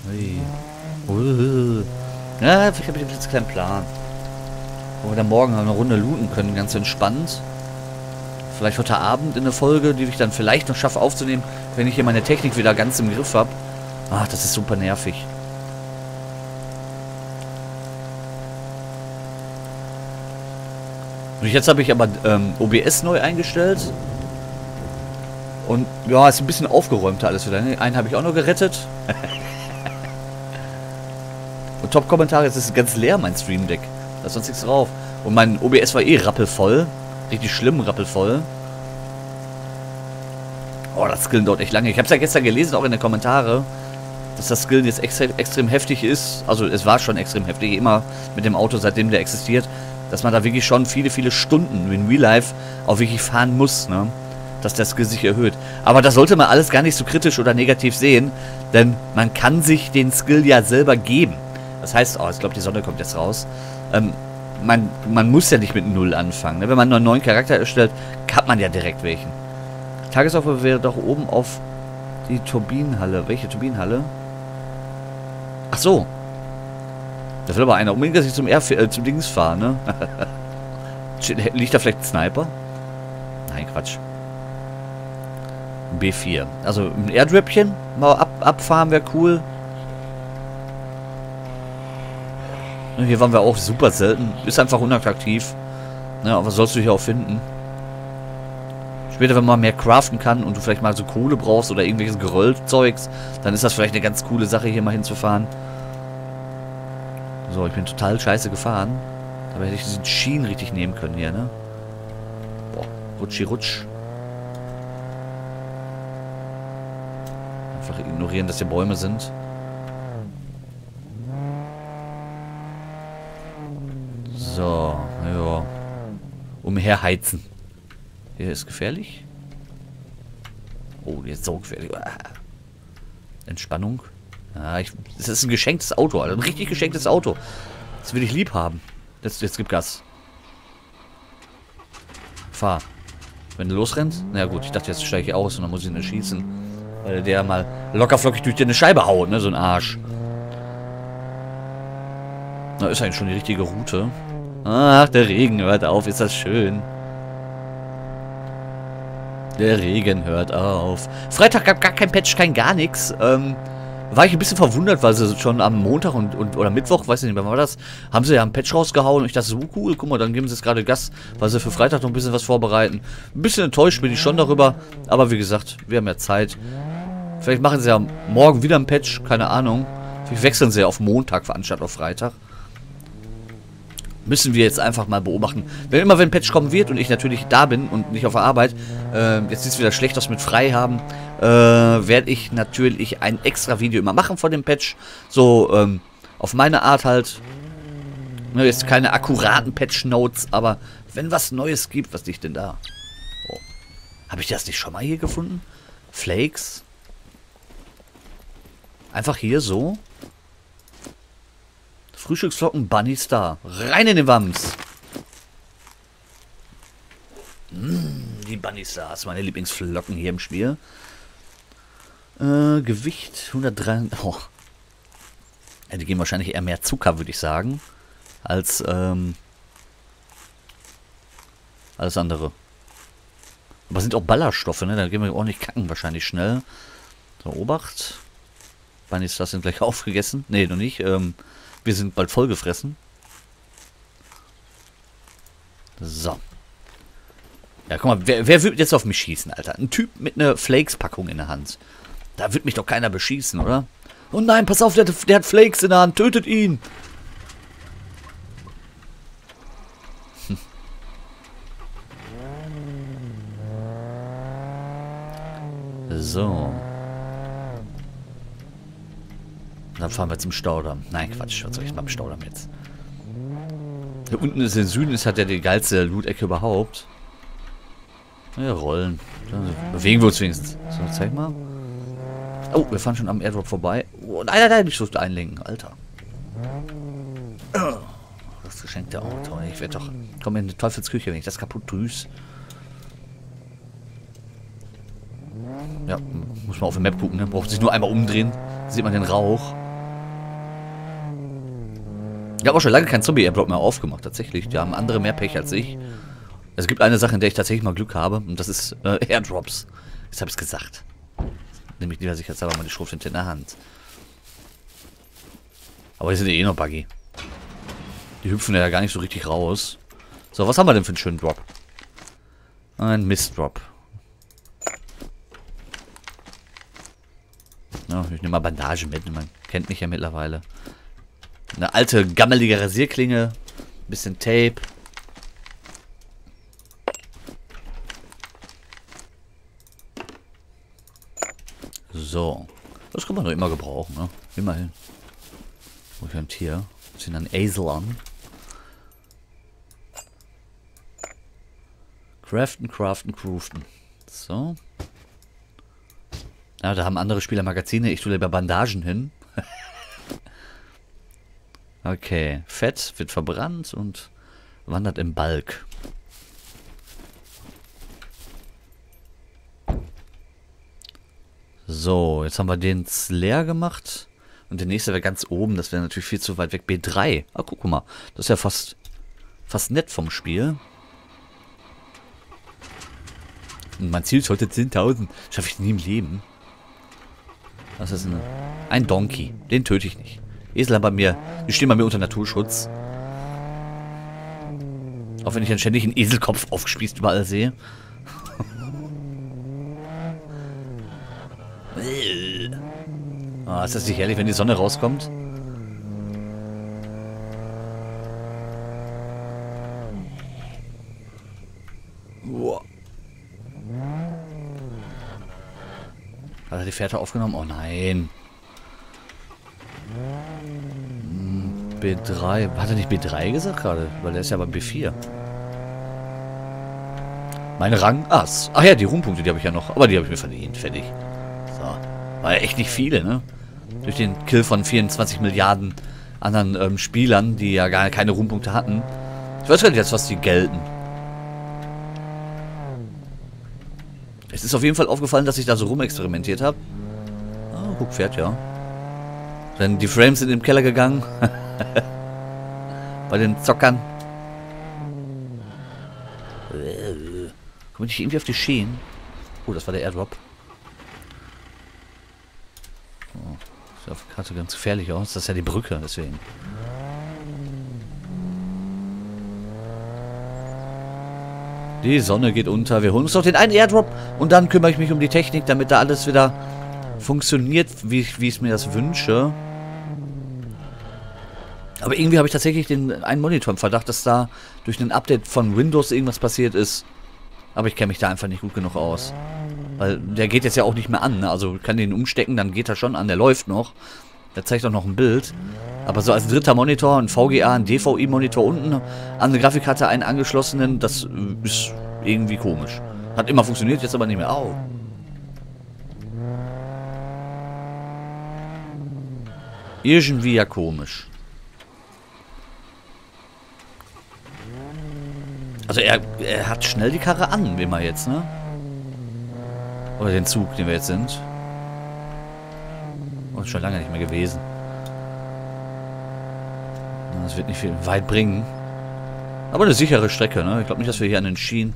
Ui. Uh. Ja, habe ich jetzt keinen Plan. Wo wir dann morgen eine Runde looten können, ganz entspannt. Vielleicht heute Abend in der Folge, die ich dann vielleicht noch schaffe aufzunehmen, wenn ich hier meine Technik wieder ganz im Griff habe. Ach, das ist super nervig. Und jetzt habe ich aber ähm, OBS neu eingestellt. Und ja, ist ein bisschen aufgeräumter alles wieder. Einen habe ich auch noch gerettet. Top-Kommentare, es ist ganz leer, mein Stream Deck. Da ist sonst nichts drauf. Und mein OBS war eh rappelvoll. Richtig schlimm rappelvoll. Oh, das Skillen dauert echt lange. Ich habe es ja gestern gelesen, auch in den Kommentaren, dass das Skillen jetzt extrem, extrem heftig ist. Also es war schon extrem heftig, immer mit dem Auto, seitdem der existiert. Dass man da wirklich schon viele, viele Stunden in Real Life auch wirklich fahren muss, ne? Dass der Skill sich erhöht. Aber das sollte man alles gar nicht so kritisch oder negativ sehen, denn man kann sich den Skill ja selber geben. Das heißt, oh, ich glaube, die Sonne kommt jetzt raus. Ähm, man, man muss ja nicht mit Null anfangen. Ne? Wenn man einen neuen Charakter erstellt, hat man ja direkt welchen. Tagesaufgabe wäre doch oben auf die Turbinenhalle. Welche Turbinenhalle? Ach so. Da will aber einer unbedingt, dass ich zum, Air äh, zum Dings fahre, ne? Liegt da vielleicht ein Sniper? Nein, Quatsch. B4. Also ein Airdröppchen mal ab, abfahren wäre cool. Hier waren wir auch super selten. Ist einfach unattraktiv. Ja, aber sollst du hier auch finden. Später, wenn man mehr craften kann und du vielleicht mal so Kohle brauchst oder irgendwelches Geröllzeugs, dann ist das vielleicht eine ganz coole Sache, hier mal hinzufahren. So, ich bin total scheiße gefahren. Aber hätte ich diesen Schienen richtig nehmen können hier, ne? Boah, rutschi rutsch. Einfach ignorieren, dass hier Bäume sind. So, ja. Umherheizen. Hier ist gefährlich. Oh, jetzt so gefährlich. Entspannung. Ja, ich, das ist ein geschenktes Auto, Alter. Ein richtig geschenktes Auto. Das will ich lieb haben. Das, jetzt gibt Gas. Fahr. Wenn du losrennst? Na gut, ich dachte, jetzt steige ich aus und dann muss ich ihn erschießen. Weil der mal lockerflockig durch dir eine Scheibe haut, ne? So ein Arsch. Na, ist eigentlich schon die richtige Route. Ach, der Regen hört auf, ist das schön. Der Regen hört auf. Freitag gab gar kein Patch, kein gar nichts. Ähm, war ich ein bisschen verwundert, weil sie schon am Montag und, und oder Mittwoch, weiß ich nicht, wann war das, haben sie ja einen Patch rausgehauen und ich dachte so, cool, guck mal, dann geben sie jetzt gerade Gas, weil sie für Freitag noch ein bisschen was vorbereiten. Ein bisschen enttäuscht bin ich schon darüber, aber wie gesagt, wir haben ja Zeit. Vielleicht machen sie ja morgen wieder einen Patch, keine Ahnung. Vielleicht wechseln sie ja auf Montag anstatt auf Freitag müssen wir jetzt einfach mal beobachten. Wenn immer wenn Patch kommen wird und ich natürlich da bin und nicht auf der Arbeit, äh, jetzt sieht es wieder schlecht aus mit frei haben, äh, werde ich natürlich ein extra Video immer machen von dem Patch. So, ähm, auf meine Art halt. Ne, jetzt keine akkuraten Patch-Notes, aber wenn was Neues gibt, was liegt denn da? Oh. Habe ich das nicht schon mal hier gefunden? Flakes? Einfach hier so? Frühstücksflocken Bunny Star. Rein in den Wams. Mmh, die Bunny Stars, meine Lieblingsflocken hier im Spiel. Äh, Gewicht 103. Oh. Die geben wahrscheinlich eher mehr Zucker, würde ich sagen. Als, ähm, alles andere. Aber sind auch Ballaststoffe, ne? Da gehen wir auch nicht kacken wahrscheinlich schnell. So, Obacht. Ist das denn gleich aufgegessen? Ne, noch nicht. Ähm, wir sind bald vollgefressen. So. Ja, guck mal, wer, wer wird jetzt auf mich schießen, Alter? Ein Typ mit einer Flakes-Packung in der Hand. Da wird mich doch keiner beschießen, oder? Oh nein, pass auf, der, der hat Flakes in der Hand. Tötet ihn. Hm. So. Dann fahren wir zum Staudamm. Nein, Quatsch, was soll ich mal im Staudamm jetzt? Hier unten ist der Süden, ist halt ja die geilste Loot-Ecke überhaupt. Ja, rollen. Bewegen wir uns wenigstens. So, zeig mal. Oh, wir fahren schon am Airdrop vorbei. Oh, nein, nein, nein, ich muss einlenken, Alter. Das geschenkte Auto. Ich werde doch... Komm in die Teufelsküche, wenn ich das kaputt düse. Ja, muss man auf der Map gucken, ne? Braucht sich nur einmal umdrehen. Sieht man den Rauch. Ich habe auch schon lange keinen Zombie-Airdrop mehr aufgemacht, tatsächlich. Die haben andere mehr Pech als ich. Es gibt eine Sache, in der ich tatsächlich mal Glück habe, und das ist äh, Airdrops. Jetzt habe ich es gesagt. Nämlich lieber sich jetzt aber mal die Schrotflinte in der Hand. Aber die sind eh noch buggy. Die hüpfen ja gar nicht so richtig raus. So, was haben wir denn für einen schönen Drop? Ein Mist-Drop. Ja, ich nehme mal Bandagen mit. Man kennt mich ja mittlerweile. Eine alte, gammelige Rasierklinge. Bisschen Tape. So. Das kann man doch immer gebrauchen, ne? Immerhin. Wo ich ein Tier. Sind dann Azel an. Craften, craften, craften. So. Ja, da haben andere Spieler Magazine. Ich tue lieber Bandagen hin. okay. Fett wird verbrannt und wandert im Balk. So, jetzt haben wir den leer gemacht. Und der nächste wäre ganz oben. Das wäre natürlich viel zu weit weg. B3. Ah, guck mal. Das ist ja fast, fast nett vom Spiel. Und mein Ziel ist heute 10.000. Schaffe ich nie im Leben. Was ist denn? Ein Donkey. Den töte ich nicht. Esel haben bei mir, die stehen bei mir unter Naturschutz. Auch wenn ich dann ständig einen Eselkopf aufgespießt überall sehe. oh, ist das nicht herrlich, wenn die Sonne rauskommt? Uah. Hat er die Fährte aufgenommen? Oh nein. B3. Hat er nicht B3 gesagt gerade? Weil der ist ja beim B4. Mein Rang Ass. Ach ja, die Ruhmpunkte, die habe ich ja noch. Aber die habe ich mir verdient. Fertig. So. War ja echt nicht viele, ne? Durch den Kill von 24 Milliarden anderen ähm, Spielern, die ja gar keine Ruhmpunkte hatten. Ich weiß gar nicht jetzt, was die gelten. Es ist auf jeden Fall aufgefallen, dass ich da so rumexperimentiert habe. Ah, guck, fährt ja. Denn die Frames sind im Keller gegangen. Bei den Zockern. Komme ich irgendwie auf die Schienen? Oh, das war der Airdrop. Oh, sieht auf der Karte ganz gefährlich aus. Das ist ja die Brücke, deswegen. Die Sonne geht unter. Wir holen uns noch den einen Airdrop und dann kümmere ich mich um die Technik, damit da alles wieder funktioniert, wie ich, es mir das wünsche. Aber irgendwie habe ich tatsächlich den einen Monitor im Verdacht, dass da durch ein Update von Windows irgendwas passiert ist. Aber ich kenne mich da einfach nicht gut genug aus. Weil der geht jetzt ja auch nicht mehr an. Ne? Also kann den umstecken, dann geht er schon an. Der läuft noch. Der zeigt auch noch ein Bild. Aber so als dritter Monitor, ein VGA, ein DVI-Monitor unten, an eine Grafikkarte einen angeschlossenen, das ist irgendwie komisch. Hat immer funktioniert, jetzt aber nicht mehr. Au. Irgendwie ja komisch. Also er, er hat schnell die Karre an, wie wir jetzt, ne? Oder den Zug, den wir jetzt sind. Oh, schon lange nicht mehr gewesen. Das wird nicht viel weit bringen. Aber eine sichere Strecke, ne? Ich glaube nicht, dass wir hier an den Schienen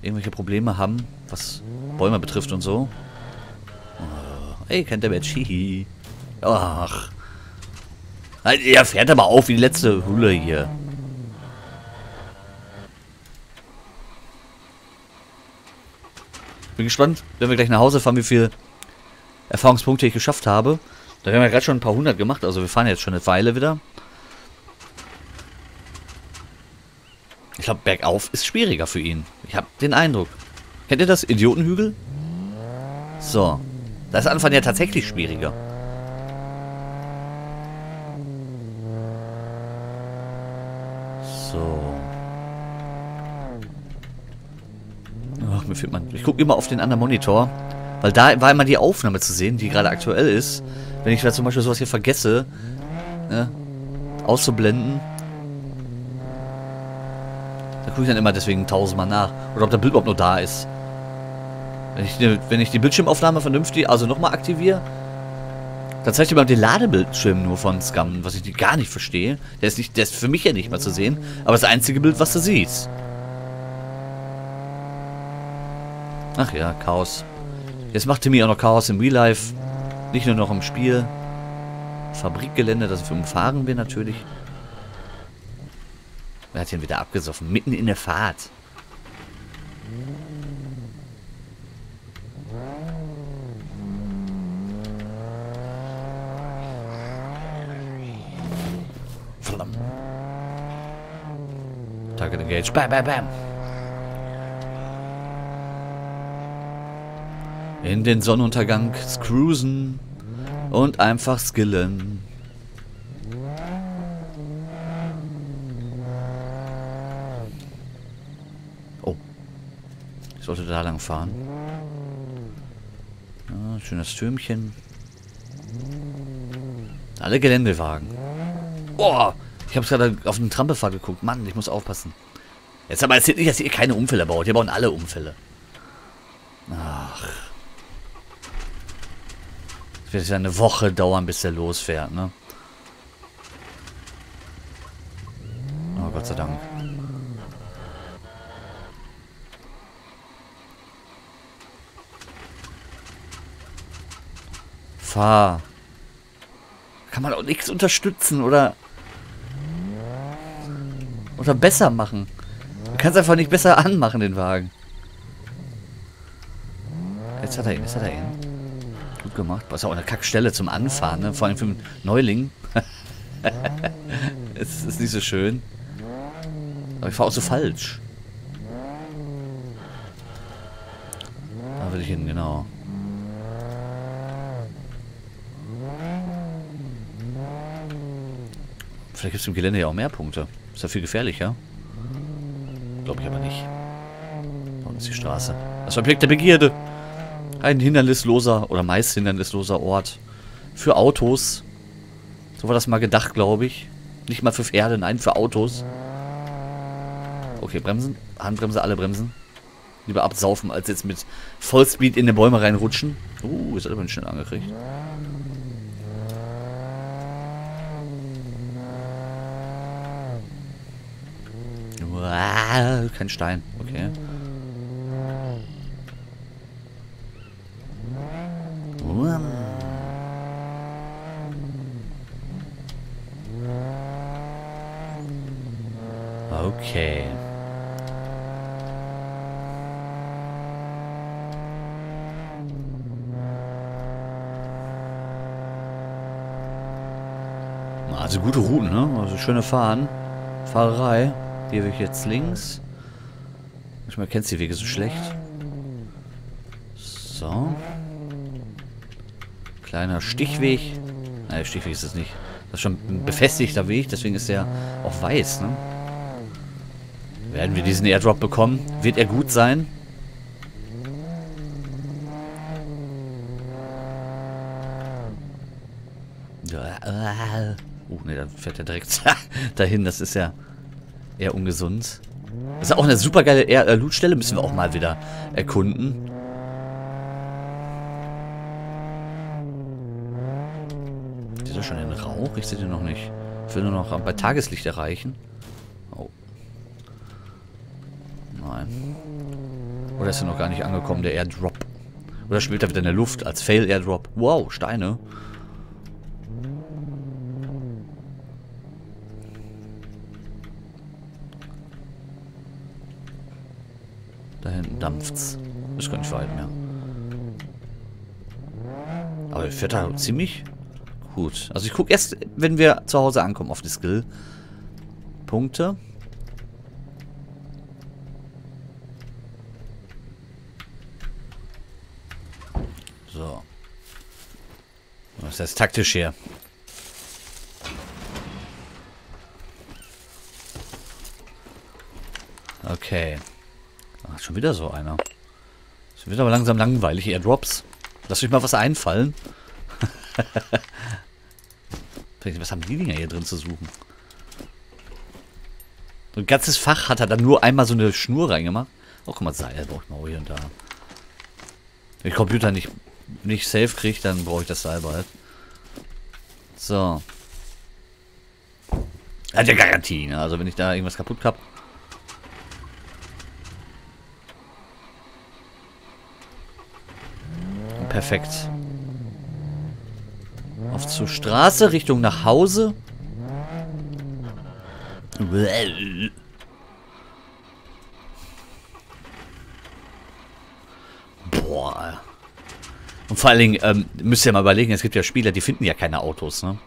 irgendwelche Probleme haben, was Bäume betrifft und so. Oh, ey, kennt der Mensch? Hihi. Ach. Er fährt aber auf wie die letzte Hülle hier. Bin gespannt, wenn wir gleich nach Hause fahren, wie viele Erfahrungspunkte ich geschafft habe. Da haben wir gerade schon ein paar hundert gemacht, also wir fahren jetzt schon eine Weile wieder. Ich glaube, bergauf ist schwieriger für ihn. Ich habe den Eindruck. Kennt ihr das? Idiotenhügel? So. Da ist Anfang ja tatsächlich schwieriger. So. Ach, mir fehlt man. Ich gucke immer auf den anderen Monitor. Weil da war immer die Aufnahme zu sehen, die gerade aktuell ist. Wenn ich da zum Beispiel sowas hier vergesse, ne, auszublenden, da gucke ich dann immer deswegen tausendmal nach. Oder ob der Bild überhaupt nur da ist. Wenn ich, die, wenn ich die Bildschirmaufnahme vernünftig, also nochmal aktiviere, dann zeigt mir den Ladebildschirm nur von Scum, was ich gar nicht verstehe. Der ist, nicht, der ist für mich ja nicht mal zu sehen, aber das einzige Bild, was du siehst. Ach ja, Chaos. Jetzt macht Timmy auch noch Chaos im Real Life. Nicht nur noch im Spiel. Fabrikgelände, das umfahren wir natürlich. Er hat ihn wieder abgesoffen. Mitten in der Fahrt. Target engaged. Bam, bam, bam. In den Sonnenuntergang cruisen und einfach skillen. Ich sollte da lang fahren. Ja, schönes Türmchen. Alle Geländewagen. Boah, ich habe gerade auf den Trampelfahrt geguckt. Mann, ich muss aufpassen. Jetzt aber erzählt nicht, dass ihr keine Unfälle baut. Ihr bauen alle Unfälle. Ach. Es wird ja eine Woche dauern, bis der losfährt, ne? Oh, Gott sei Dank. Fahr. Kann man auch nichts unterstützen oder oder besser machen. Du kannst einfach nicht besser anmachen, den Wagen. Jetzt hat er ihn, jetzt hat er ihn. Gut gemacht. Ist auch eine Kackstelle zum Anfahren, ne? Vor allem für einen Neuling. es ist nicht so schön. Aber ich fahre auch so falsch. Da will ich hin, genau. Vielleicht gibt es im Gelände ja auch mehr Punkte. Ist ja viel gefährlicher. Glaube ich aber nicht. Und ist die Straße. Das Objekt der Begierde. Ein hindernisloser oder meist hindernisloser Ort. Für Autos. So war das mal gedacht, glaube ich. Nicht mal für Pferde, nein, für Autos. Okay, bremsen. Handbremse, alle bremsen. Lieber absaufen, als jetzt mit Vollspeed in die Bäume reinrutschen. Uh, ist aber schnell angekriegt. Ah, kein Stein. Okay. Okay. Also gute Routen, ne? Also schöne Fahren. Fahrerei. Hier will ich jetzt links. Manchmal kennst du die Wege so schlecht. So. Kleiner Stichweg. Nein, Stichweg ist es nicht. Das ist schon ein befestigter Weg, deswegen ist er auch weiß, ne? Werden wir diesen Airdrop bekommen? Wird er gut sein? Oh, ne, da fährt er direkt dahin. Das ist ja eher ungesund. Das ist auch eine super geile Lootstelle. Müssen wir auch mal wieder erkunden. Seht ihr schon den Rauch? Ich sehe den noch nicht. Ich will nur noch bei Tageslicht erreichen. Oder ist er noch gar nicht angekommen, der Airdrop? Oder spielt er wieder in der Luft als Fail-Airdrop? Wow, Steine. Da hinten dampft's. Ist gar nicht weit mehr. Aber er fährt da ziemlich gut. Also ich gucke erst, wenn wir zu Hause ankommen, auf die Skill-Punkte. So. Was ist das taktisch hier? Okay. Ach, schon wieder so einer. Es wird aber langsam langweilig, Airdrops. Lass euch mal was einfallen. was haben die Dinger hier drin zu suchen? Ein ganzes Fach hat er dann nur einmal so eine Schnur reingemacht. Auch immer Seil braucht man auch hier und da. Wenn ich Computer nicht, nicht safe kriege, dann brauche ich das Seil bald. So. Hat ja Garantie, ne? Also wenn ich da irgendwas kaputt habe, Perfekt. Auf zur Straße, Richtung nach Hause. Boah. Und vor allen Dingen, ähm, müsst ihr mal überlegen, es gibt ja Spieler, die finden ja keine Autos, ne?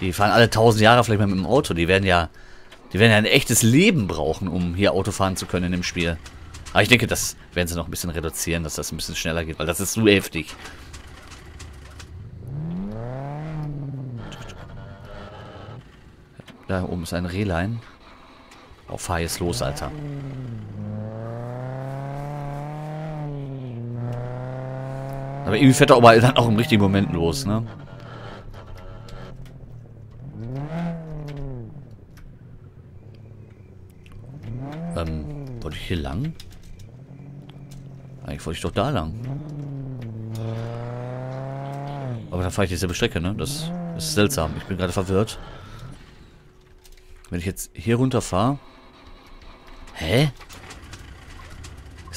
Die fahren alle tausend Jahre vielleicht mal mit dem Auto. Die werden ja, die werden ja ein echtes Leben brauchen, um hier Auto fahren zu können in dem Spiel. Aber ich denke, das werden sie noch ein bisschen reduzieren, dass das ein bisschen schneller geht, weil das ist so heftig. Da oben ist ein Rehlein. Oh, fahr jetzt los, Alter. Aber irgendwie fährt er aber dann auch im richtigen Moment los, ne? Ähm, wollte ich hier lang? Eigentlich wollte ich doch da lang. Aber dann fahre ich dieselbe Strecke, ne? Das ist seltsam. Ich bin gerade verwirrt. Wenn ich jetzt hier runter fahre. Hä?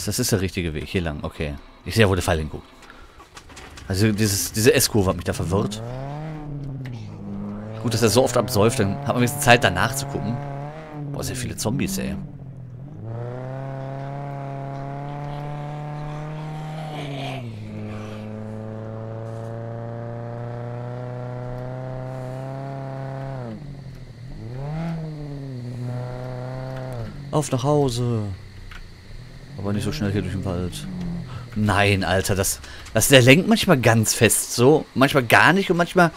Das ist der richtige Weg. Hier lang, okay. Ich sehe ja, wo der Pfeil hinguckt. Also dieses, diese S-Kurve hat mich da verwirrt. Gut, dass er so oft absäuft, dann hat man ein bisschen Zeit danach zu gucken. Boah, sehr viele Zombies, ey. Auf nach Hause. Aber nicht so schnell hier durch den Wald. Nein, Alter, das, das, der lenkt manchmal ganz fest so, manchmal gar nicht und manchmal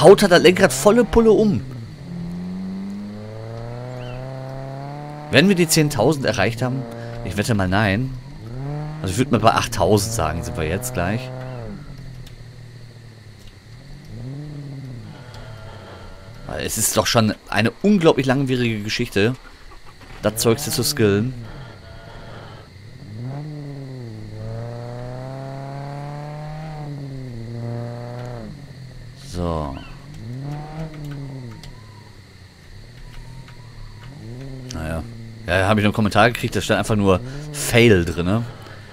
haut er das Lenkrad volle Pulle um. Wenn wir die 10.000 erreicht haben, ich wette mal nein. Also ich würde mal bei 8.000 sagen, sind wir jetzt gleich. Es ist doch schon eine unglaublich langwierige Geschichte das Zeug zu skillen. So. Naja. Ja, habe ich noch einen Kommentar gekriegt, da stand einfach nur Fail drin, ne?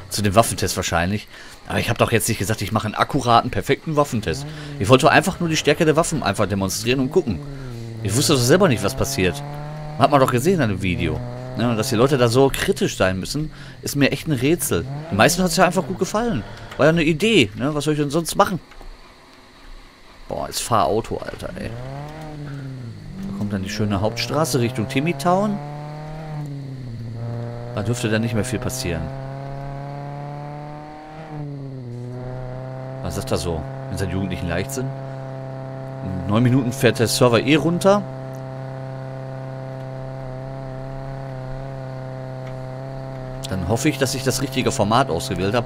Zu dem Waffentest wahrscheinlich. Aber ich habe doch jetzt nicht gesagt, ich mache einen akkuraten, perfekten Waffentest. Ich wollte einfach nur die Stärke der Waffen einfach demonstrieren und gucken. Ich wusste doch selber nicht, was passiert. Hat man doch gesehen in dem Video. Ne, dass die Leute da so kritisch sein müssen, ist mir echt ein Rätsel. Den meisten hat es ja einfach gut gefallen. War ja eine Idee. Ne? Was soll ich denn sonst machen? Boah, jetzt fahr Auto, Alter, ey. Da kommt dann die schöne Hauptstraße Richtung Timmy-Town. Da dürfte dann nicht mehr viel passieren. Was sagt er so? In seinen jugendlichen Leichtsinn? In neun Minuten fährt der Server eh runter. Dann hoffe ich, dass ich das richtige Format ausgewählt habe.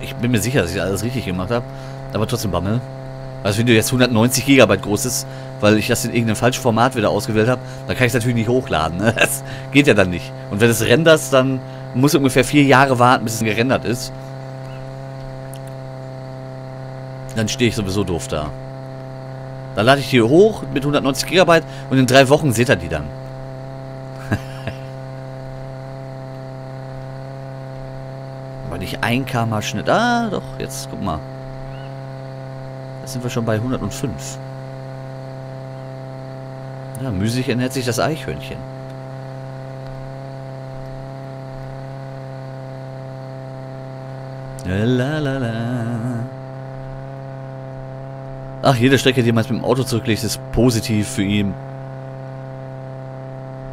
Ich bin mir sicher, dass ich alles richtig gemacht habe. Aber trotzdem Bammel. Also wenn du jetzt 190 GB groß ist, weil ich das in irgendeinem falschen Format wieder ausgewählt habe, dann kann ich es natürlich nicht hochladen. Ne? Das geht ja dann nicht. Und wenn es renderst, dann muss ungefähr vier Jahre warten, bis es gerendert ist. Dann stehe ich sowieso doof da. Dann lade ich die hoch mit 190 GB und in drei Wochen seht ihr die dann. Aber nicht 1K mal Schnitt. Ah, doch, jetzt guck mal. Jetzt sind wir schon bei 105. Ja, müßig ernährt sich das Eichhörnchen. Lalalala. Ach, jede Strecke, die man mit dem Auto zurücklegt, ist positiv für ihn.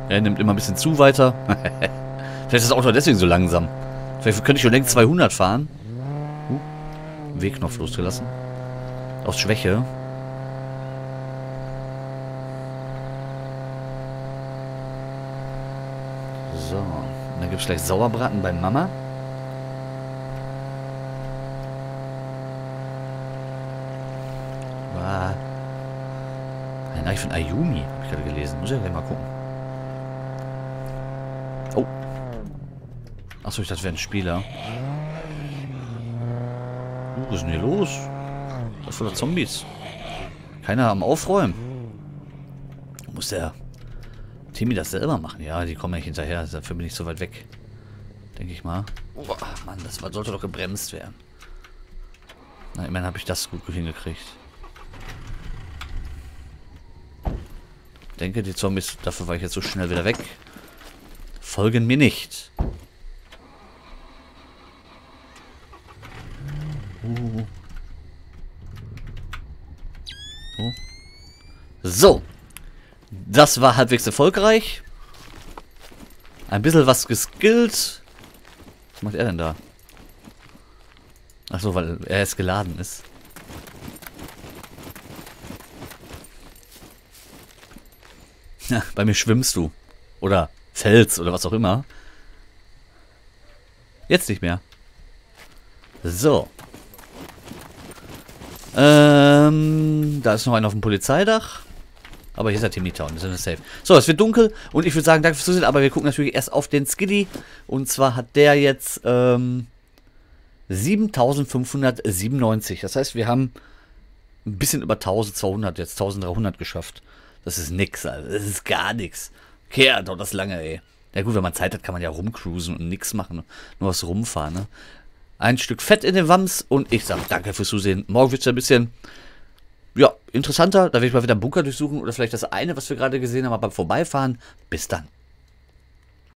Er nimmt immer ein bisschen zu weiter. Vielleicht ist das Auto deswegen so langsam. Vielleicht könnte ich schon längst 200 fahren. Uh, Wegknopf losgelassen. Aus Schwäche. So. Und dann gibt es gleich Sauerbraten bei Mama. War ein Ei von Ayumi, habe ich gerade gelesen. Muss ich gleich mal gucken. Oh. Achso, ich dachte, wäre ein Spieler. Uh, was ist denn hier los? Das ist voller Zombies. Keiner am Aufräumen. Muss der Timmy das selber machen? Ja, die kommen ja nicht hinterher. Dafür bin ich so weit weg. Denke ich mal. Oh, Mann, das sollte doch gebremst werden. Na, immerhin habe ich das gut hingekriegt. denke, die Zombies, dafür war ich jetzt so schnell wieder weg, folgen mir nicht. Uh. Oh. So. Das war halbwegs erfolgreich. Ein bisschen was geskillt. Was macht er denn da? Achso, weil er jetzt geladen ist. Ja, bei mir schwimmst du. Oder fällst oder was auch immer. Jetzt nicht mehr. So. Ähm, da ist noch einer auf dem Polizeidach. Aber hier ist der Timmy Town, wir sind safe. So, es wird dunkel und ich würde sagen, danke fürs Zusehen, aber wir gucken natürlich erst auf den Skiddy. Und zwar hat der jetzt ähm, 7597. Das heißt, wir haben ein bisschen über 1200, jetzt 1300 geschafft. Das ist nix, also. Das ist gar nichts. Okay, dauert das lange, ey. Ja gut, wenn man Zeit hat, kann man ja rumcruisen und nichts machen. Nur was rumfahren, ne? Ein Stück Fett in den Wams und ich sage danke fürs Zusehen. Morgen wird es ein bisschen, ja, interessanter. Da werde ich mal wieder einen Bunker durchsuchen oder vielleicht das eine, was wir gerade gesehen haben, beim Vorbeifahren. Bis dann.